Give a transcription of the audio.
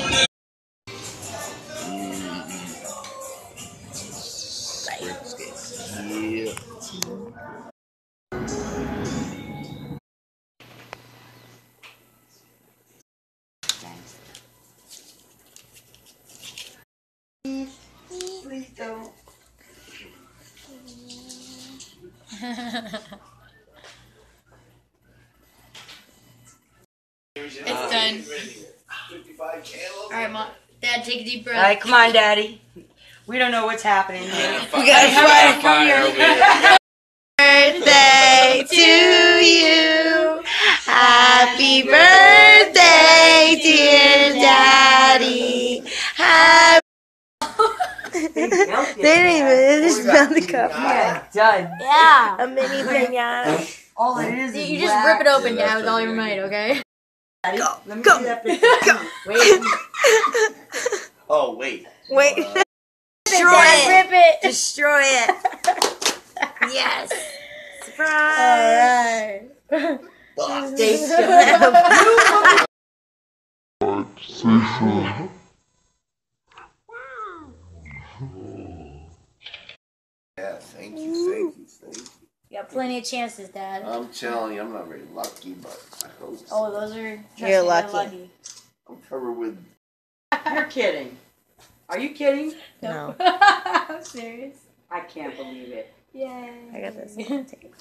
Yeah. Please don't. All right, mom. Dad, take a deep breath. All right, come on, Daddy. We don't know what's happening here. We got a fire over here. birthday to you. Happy birthday, dear daddy. Happy they didn't even, they just found the cup. Yeah, done. Yeah. A mini pinata. All it is is You just wax. rip it open now with all your might, okay? Daddy, Let me Go. see that picture. Wait. Oh, wait. Wait. Destroy it. rip it. Destroy it. Yes. All Surprise. right. Stay still. Yeah, thank you, thank you, thank you. You got plenty of chances, Dad. I'm telling you, I'm not very lucky, but I hope so. Oh, those are. You're they're lucky. I'm covered with. You're kidding. Are you kidding? No. I'm serious. I can't believe it. Yay. I got this. Take it.